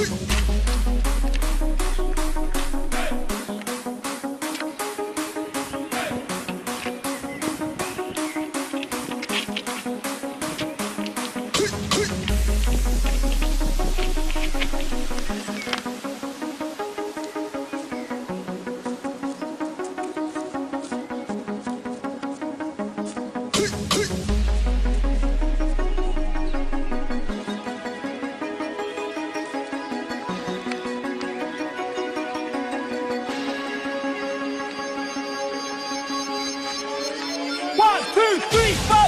Hey! two, three, five.